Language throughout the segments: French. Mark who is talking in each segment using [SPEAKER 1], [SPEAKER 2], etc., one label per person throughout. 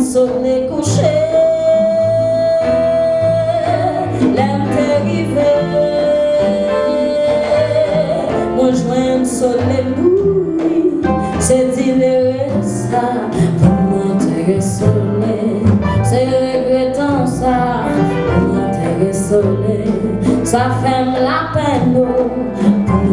[SPEAKER 1] soleil couché. L'aime t'arrivé. Moi, je un soleil mouillé. C'est d'iléré ça. Pour soleil. C'est regrettant ça. Pour soleil. Ça fait la peine pour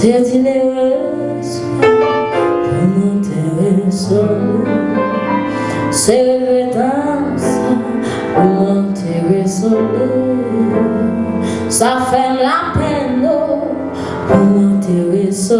[SPEAKER 1] Seçiliriz Bunun teverisi
[SPEAKER 2] Sever dansa Bunun teverisi Ça fait la peine Bunun teverisi